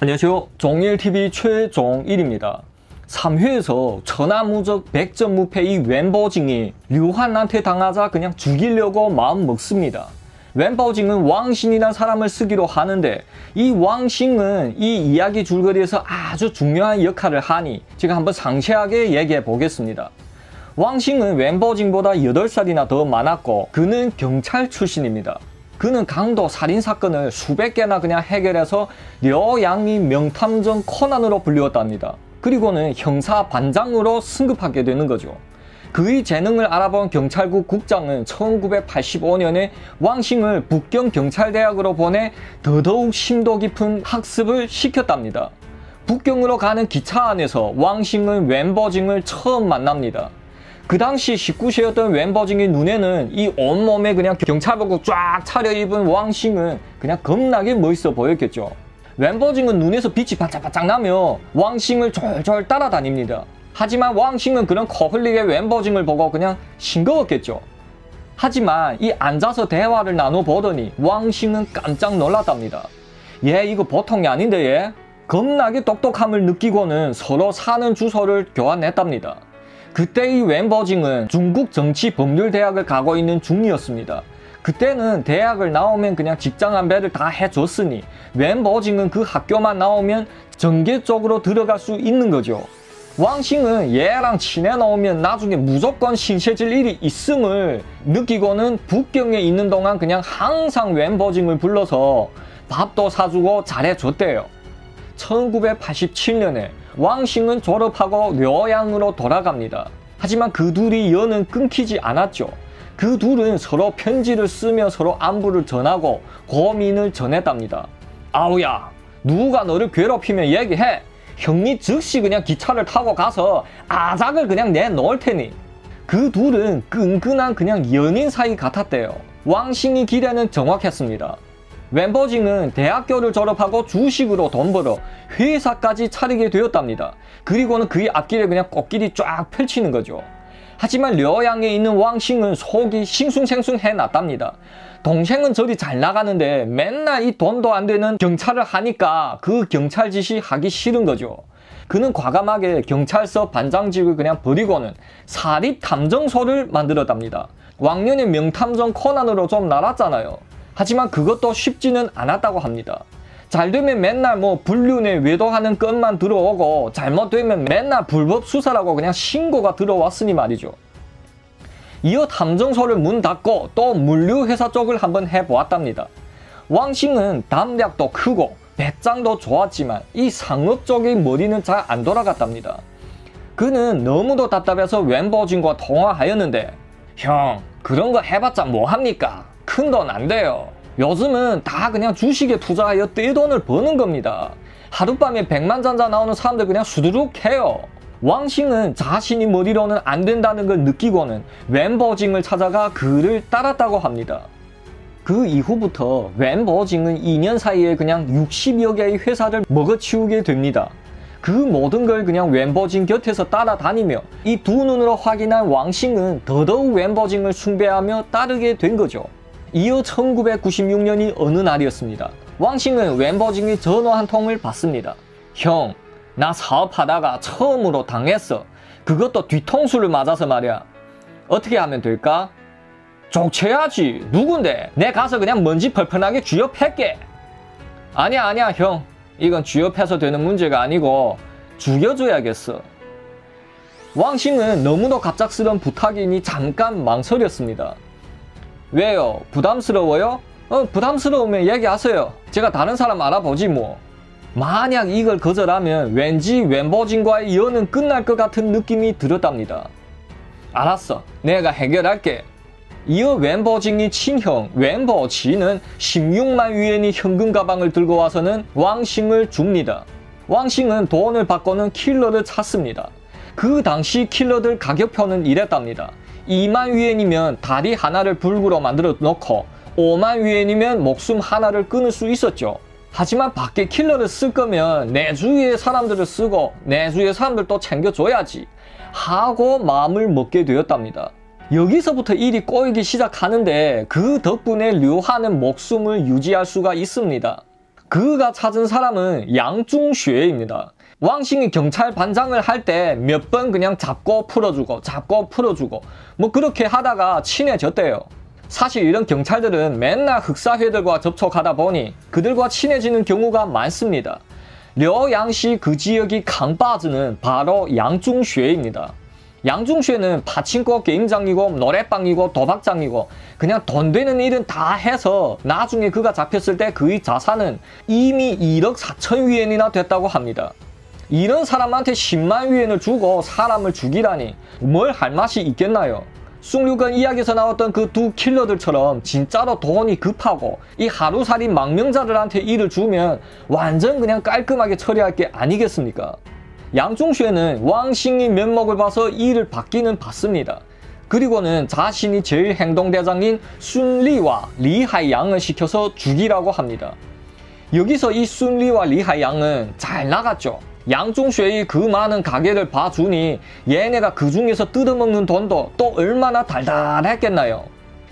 안녕하세요. 종일TV 최종일입니다. 3회에서 천하무적 백전무패 이 웬버징이 류한한테 당하자 그냥 죽이려고 마음 먹습니다. 웬버징은 왕신이란 사람을 쓰기로 하는데 이 왕신은 이 이야기 줄거리에서 아주 중요한 역할을 하니 제가 한번 상세하게 얘기해 보겠습니다. 왕신은 웬버징보다 8살이나 더 많았고 그는 경찰 출신입니다. 그는 강도 살인 사건을 수백 개나 그냥 해결해서 려양이 명탐정 코난으로 불리웠답니다. 그리고는 형사 반장으로 승급하게 되는 거죠. 그의 재능을 알아본 경찰국 국장은 1985년에 왕싱을 북경경찰대학으로 보내 더더욱 심도 깊은 학습을 시켰답니다. 북경으로 가는 기차 안에서 왕싱은 웬버징을 처음 만납니다. 그 당시 19세였던 웬버징의 눈에는 이 온몸에 그냥 경찰복을 쫙 차려입은 왕싱은 그냥 겁나게 멋있어 보였겠죠. 웬버징은 눈에서 빛이 바짝바짝 나며 왕싱을 졸졸 따라다닙니다. 하지만 왕싱은 그런 커플릭의 웬버징을 보고 그냥 싱거웠겠죠. 하지만 이 앉아서 대화를 나눠보더니 왕싱은 깜짝 놀랐답니다. 얘 이거 보통이 아닌데 얘? 겁나게 똑똑함을 느끼고는 서로 사는 주소를 교환했답니다. 그때 이 웬버징은 중국 정치법률대학을 가고 있는 중이었습니다. 그때는 대학을 나오면 그냥 직장 안배를 다 해줬으니 웬버징은 그 학교만 나오면 전계 쪽으로 들어갈 수 있는 거죠. 왕싱은 얘랑 친해 나오면 나중에 무조건 신세질 일이 있음을 느끼고는 북경에 있는 동안 그냥 항상 웬버징을 불러서 밥도 사주고 잘해줬대요. 1987년에 왕싱은 졸업하고 려양으로 돌아갑니다. 하지만 그 둘이 연은 끊기지 않았죠. 그 둘은 서로 편지를 쓰며 서로 안부를 전하고 고민을 전했답니다. 아우야, 누가 너를 괴롭히면 얘기해. 형님 즉시 그냥 기차를 타고 가서 아작을 그냥 내놓을 테니. 그 둘은 끈끈한 그냥 연인 사이 같았대요. 왕싱이 기대는 정확했습니다. 웬버징은 대학교를 졸업하고 주식으로 돈 벌어 회사까지 차리게 되었답니다. 그리고는 그의 앞길에 그냥 꽃길이 쫙 펼치는 거죠. 하지만 려양에 있는 왕싱은 속이 싱숭생숭해 놨답니다. 동생은 저리 잘 나가는데 맨날 이 돈도 안 되는 경찰을 하니까 그 경찰 짓이 하기 싫은 거죠. 그는 과감하게 경찰서 반장직을 그냥 버리고는 사립 탐정소를 만들었답니다. 왕년에 명탐정 코난으로 좀 날았잖아요. 하지만 그것도 쉽지는 않았다고 합니다. 잘 되면 맨날 뭐 불륜에 외도하는 건만 들어오고 잘못되면 맨날 불법 수사라고 그냥 신고가 들어왔으니 말이죠. 이어 탐정소를 문 닫고 또 물류회사 쪽을 한번 해보았답니다. 왕싱은 담력도 크고 배짱도 좋았지만 이 상업 쪽의 머리는 잘 안 돌아갔답니다. 그는 너무도 답답해서 웬버진과 통화하였는데 형 그런 거 해봤자 뭐합니까? 큰 돈 안 돼요. 요즘은 다 그냥 주식에 투자하여 떼돈을 버는 겁니다. 하룻밤에 백만전자 나오는 사람들 그냥 수두룩 해요. 왕싱은 자신이 머리로는 안 된다는 걸 느끼고는 웬버징을 찾아가 그를 따랐다고 합니다. 그 이후부터 웬버징은 2년 사이에 그냥 60여 개의 회사를 먹어치우게 됩니다. 그 모든 걸 그냥 웬버징 곁에서 따라다니며 이 두 눈으로 확인한 왕싱은 더더욱 웬버징을 숭배하며 따르게 된 거죠. 이어 1996년이 어느 날이었습니다. 왕싱은 웬버징이 전화 한 통을 받습니다. 형, 나 사업하다가 처음으로 당했어. 그것도 뒤통수를 맞아서 말이야. 어떻게 하면 될까? 족쳐야지. 누군데? 내 가서 그냥 먼지 펄펄하게 쥐업할게. 아니야, 아니야, 형. 이건 쥐업해서 되는 문제가 아니고 죽여줘야겠어. 왕싱은 너무도 갑작스런 부탁이니 잠깐 망설였습니다. 왜요? 부담스러워요? 어, 부담스러우면 얘기하세요. 제가 다른 사람 알아보지 뭐. 만약 이걸 거절하면 왠지 웬버진과의 연은 끝날 것 같은 느낌이 들었답니다. 알았어. 내가 해결할게. 이어 웬버징이 친형 웬버지는 16만 위엔이 현금 가방을 들고 와서는 왕싱을 줍니다. 왕싱은 돈을 받고는 킬러를 찾습니다. 그 당시 킬러들 가격표는 이랬답니다. 2만 위엔이면 다리 하나를 불구로 만들어 놓고 5만 위엔이면 목숨 하나를 끊을 수 있었죠. 하지만 밖에 킬러를 쓸 거면 내 주위의 사람들을 쓰고 내 주위의 사람들도 챙겨줘야지 하고 마음을 먹게 되었답니다. 여기서부터 일이 꼬이기 시작하는데 그 덕분에 류하는 목숨을 유지할 수가 있습니다. 그가 찾은 사람은 양중쉐입니다. 왕싱이 경찰 반장을 할 때 몇 번 그냥 잡고 풀어주고 잡고 풀어주고 뭐 그렇게 하다가 친해졌대요. 사실 이런 경찰들은 맨날 흑사회들과 접촉하다 보니 그들과 친해지는 경우가 많습니다. 려양시 그 지역이 강바즈는 바로 양중쉐입니다. 양중쉐는 파친코 게임장이고 노래방이고 도박장이고 그냥 돈 되는 일은 다 해서 나중에 그가 잡혔을 때 그의 자산은 이미 1억 4천 위엔이나 됐다고 합니다. 이런 사람한테 10만 위엔을 주고 사람을 죽이라니 뭘 할 맛이 있겠나요? 숭류건 이야기에서 나왔던 그 두 킬러들처럼 진짜로 돈이 급하고 이 하루살이 망명자들한테 일을 주면 완전 그냥 깔끔하게 처리할 게 아니겠습니까? 양중쉐는 왕싱이 면목을 봐서 일을 받기는 받습니다. 그리고는 자신이 제일 행동대장인 순리와 리하이양을 시켜서 죽이라고 합니다. 여기서 이 순리와 리하이양은 잘 나갔죠. 양종쉐의 그 많은 가게를 봐주니 얘네가 그 중에서 뜯어먹는 돈도 또 얼마나 달달했겠나요?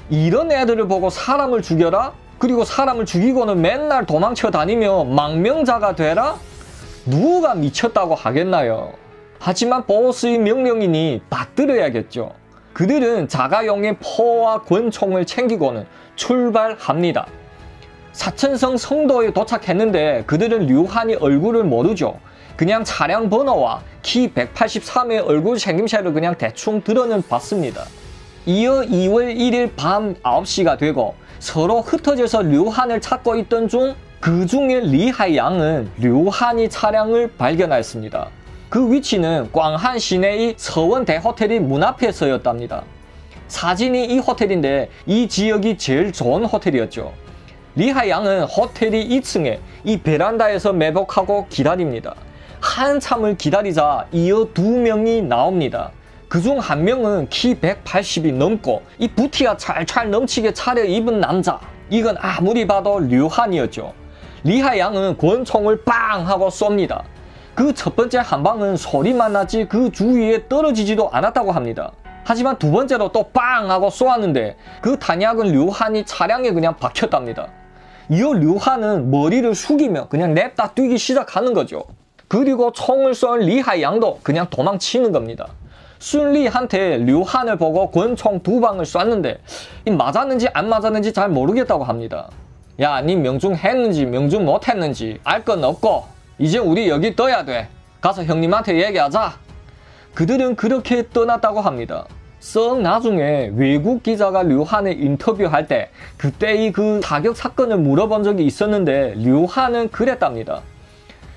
이런 애들을 보고 사람을 죽여라? 그리고 사람을 죽이고는 맨날 도망쳐 다니며 망명자가 되라? 누가 미쳤다고 하겠나요? 하지만 보스의 명령이니 받들어야겠죠. 그들은 자가용의 포와 권총을 챙기고는 출발합니다. 사천성 성도에 도착했는데 그들은 류한이 얼굴을 모르죠. 그냥 차량 번호와 키 183의 얼굴 생김새를 그냥 대충 들어는 봤습니다. 이어 2월 1일 밤 9시가 되고 서로 흩어져서 류한을 찾고 있던 중 그 중에 리하이 양은 류한이 차량을 발견하였습니다. 그 위치는 광한 시내의 서원대 호텔이 문 앞에서였답니다. 사진이 이 호텔인데 이 지역이 제일 좋은 호텔이었죠. 리하 양은 호텔이 2층에 이 베란다에서 매복하고 기다립니다. 한참을 기다리자 이어 두 명이 나옵니다. 그중 한 명은 키 180이 넘고 이 부티가 찰찰 넘치게 차려입은 남자. 이건 아무리 봐도 류한이었죠. 리하이양은 권총을 빵 하고 쏩니다. 그 첫 번째 한 방은 소리만 나지 그 주위에 떨어지지도 않았다고 합니다. 하지만 두 번째로 또 빵 하고 쏘았는데 그 탄약은 류한이 차량에 그냥 박혔답니다. 이어 류한은 머리를 숙이며 그냥 냅다 뛰기 시작하는 거죠. 그리고 총을 쏜 리하이 양도 그냥 도망치는 겁니다. 순리한테 류한을 보고 권총 두 방을 쐈는데 맞았는지 안 맞았는지 잘 모르겠다고 합니다. 야, 니 명중 했는지 명중 못 했는지 알 건 없고 이제 우리 여기 떠야 돼. 가서 형님한테 얘기하자. 그들은 그렇게 떠났다고 합니다. 썩 나중에 외국 기자가 류한을 인터뷰할 때 그때의 그 사격 사건을 물어본 적이 있었는데 류한은 그랬답니다.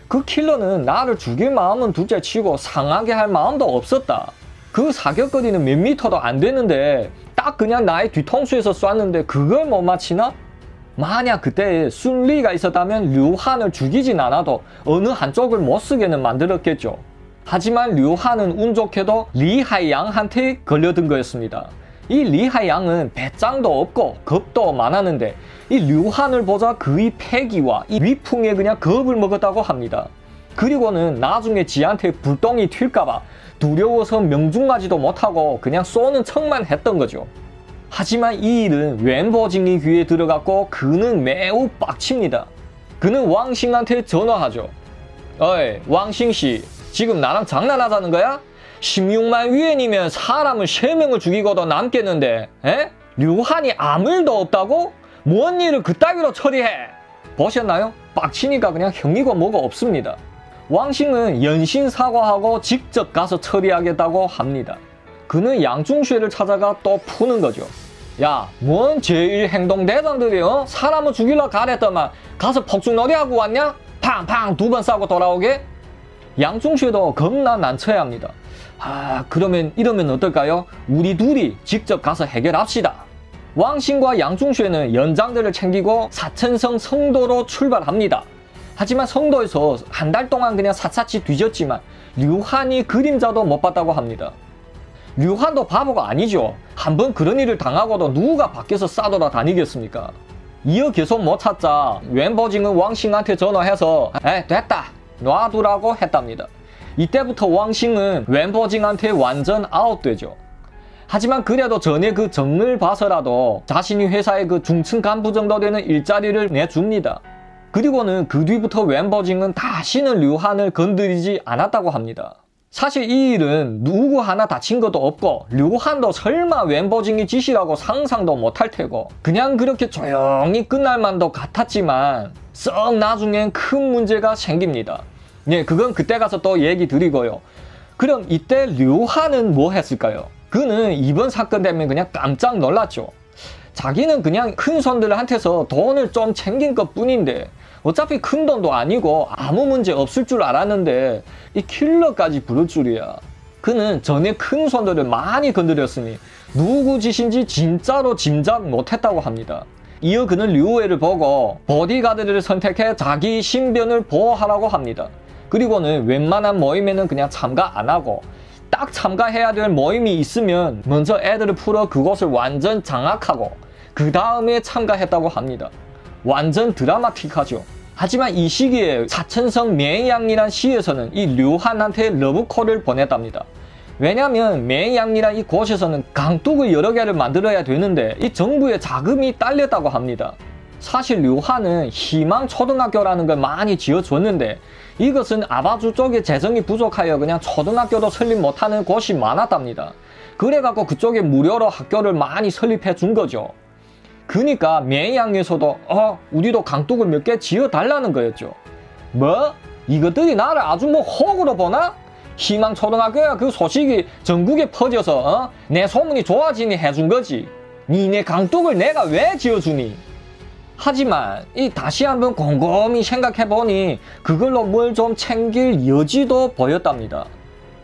그 킬러는 나를 죽일 마음은 둘째 치고 상하게 할 마음도 없었다. 그 사격거리는 몇 미터도 안 되는데 딱 그냥 나의 뒤통수에서 쐈는데 그걸 못 맞히나? 만약 그때 순리가 있었다면 류한을 죽이진 않아도 어느 한쪽을 못 쓰게는 만들었겠죠. 하지만 류한은 운 좋게도 리하이양한테 걸려든 거였습니다. 이 리하양은 배짱도 없고 겁도 많았는데 이 류한을 보자 그의 패기와 이 위풍에 그냥 겁을 먹었다고 합니다. 그리고는 나중에 지한테 불똥이 튈까봐 두려워서 명중하지도 못하고 그냥 쏘는 척만 했던 거죠. 하지만 이 일은 웬버징이 귀에 들어갔고 그는 매우 빡칩니다. 그는 왕싱한테 전화하죠. 어이 왕싱씨 지금 나랑 장난하자는 거야? 16만 위엔이면 사람을 3명을 죽이고도 남겠는데 에? 류한이 아무 일도 없다고? 뭔 일을 그따위로 처리해? 보셨나요? 빡치니까 그냥 형이고 뭐가 없습니다. 왕싱은 연신 사과하고 직접 가서 처리하겠다고 합니다. 그는 양중쉐를 찾아가 또 푸는 거죠. 야, 뭔 제일 행동 대장들이 어? 사람을 죽이려 가랬더만 가서 폭죽놀이 하고 왔냐? 팡팡 두 번 싸고 돌아오게? 양중쉐도 겁나 난처해 합니다. 아, 그러면 이러면 어떨까요? 우리 둘이 직접 가서 해결합시다. 왕신과 양중쉐는 연장들을 챙기고 사천성 성도로 출발합니다. 하지만 성도에서 한 달 동안 그냥 샅샅이 뒤졌지만 류한이 그림자도 못 봤다고 합니다. 류한도 바보가 아니죠. 한번 그런 일을 당하고도 누가 밖에서 싸돌아 다니겠습니까? 이어 계속 못 찾자 웬버징은 왕싱한테 전화해서 에 됐다 놔두라고 했답니다. 이때부터 왕싱은 웬버징한테 완전 아웃되죠. 하지만 그래도 전에 그 정을 봐서라도 자신이 회사의 그 중층 간부 정도 되는 일자리를 내줍니다. 그리고는 그 뒤부터 웬버징은 다시는 류한을 건드리지 않았다고 합니다. 사실 이 일은 누구 하나 다친 것도 없고 류한도 설마 웬버징이 짓이라고 상상도 못할 테고 그냥 그렇게 조용히 끝날 만도 같았지만 썩 나중엔 큰 문제가 생깁니다. 예, 그건 그때 가서 또 얘기 드리고요. 그럼 이때 류한은 뭐 했을까요? 그는 이번 사건 때문에 그냥 깜짝 놀랐죠. 자기는 그냥 큰 손들한테서 돈을 좀 챙긴 것 뿐인데 어차피 큰 돈도 아니고 아무 문제 없을 줄 알았는데 이 킬러까지 부를 줄이야. 그는 전에 큰 손들을 많이 건드렸으니 누구 짓인지 진짜로 짐작 못했다고 합니다. 이어 그는 류웨를 보고 보디가드를 선택해 자기 신변을 보호하라고 합니다. 그리고는 웬만한 모임에는 그냥 참가 안 하고 딱 참가해야 될 모임이 있으면 먼저 애들을 풀어 그곳을 완전 장악하고 그 다음에 참가했다고 합니다. 완전 드라마틱하죠. 하지만 이 시기에 사천성 맹양이란 시에서는 이 류한한테 러브콜을 보냈답니다. 왜냐하면 맹양이란 이 곳에서는 강둑을 여러 개를 만들어야 되는데 이 정부의 자금이 딸렸다고 합니다. 사실 류한은 희망 초등학교라는 걸 많이 지어줬는데 이것은 아바주 쪽에 재정이 부족하여 그냥 초등학교도 설립 못하는 곳이 많았답니다. 그래갖고 그쪽에 무료로 학교를 많이 설립해 준 거죠. 그니까 매양에서도 어 우리도 강둑을 몇 개 지어 달라는 거였죠. 뭐? 이것들이 나를 아주 뭐 호구로 보나? 희망 초등학교야 그 소식이 전국에 퍼져서 어? 내 소문이 좋아지니 해준 거지. 니네 강둑을 내가 왜 지어주니? 하지만 이 다시 한번 곰곰이 생각해보니 그걸로 뭘 좀 챙길 여지도 보였답니다.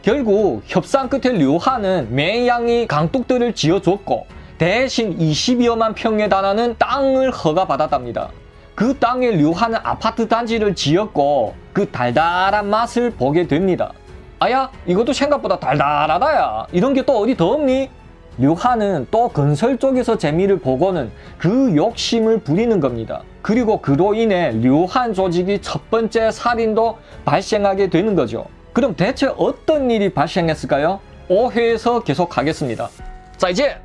결국 협상 끝에 류하는 매양이 강둑들을 지어줬고 대신 20여만 평에 달하는 땅을 허가받았답니다. 그 땅에 류하는 아파트 단지를 지었고 그 달달한 맛을 보게 됩니다. 아야 이것도 생각보다 달달하다야 이런 게 또 어디 더 없니? 류하는 또 건설 쪽에서 재미를 보고는 그 욕심을 부리는 겁니다. 그리고 그로 인해 류한 조직이 첫 번째 살인도 발생하게 되는 거죠. 그럼 대체 어떤 일이 발생했을까요? 5회에서 계속 하겠습니다. 자 이제